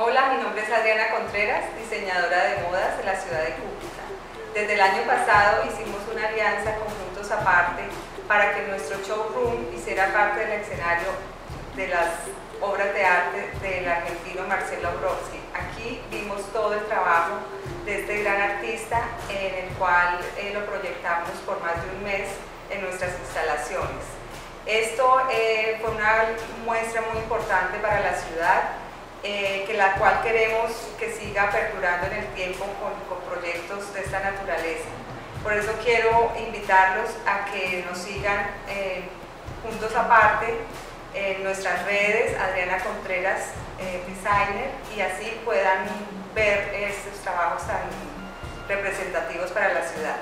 Hola, mi nombre es Adriana Contreras, diseñadora de modas de la ciudad de Cúcuta. Desde el año pasado hicimos una alianza con Puntos Aparte para que nuestro showroom hiciera parte del escenario de las obras de arte del argentino Marcelo Brodsky. Aquí vimos todo el trabajo de este gran artista en el cual eh, lo proyectamos por más de un mes en nuestras instalaciones. Esto eh, fue una muestra muy importante para la ciudad eh, que la cual queremos que siga perdurando en el tiempo con, proyectos de esta naturaleza. Por eso quiero invitarlos a que nos sigan eh, juntos aparte en nuestras redes, Adriana Contreras eh, Designer, y así puedan ver estos trabajos tan representativos para la ciudad.